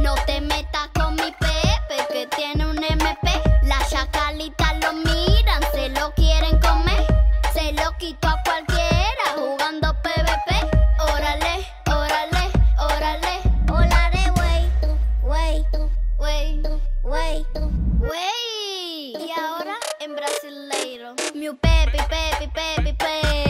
No te metas con mi Pepe que tiene un MP. Las chacalitas lo miran, se lo quieren comer. Se lo quito a cualquiera jugando PvP. Órale, órale, órale, órale, wey, wey, wey, wey, wey. Y ahora en brasileiro. Mi Pepe, Pepe, Pepe, Pepe.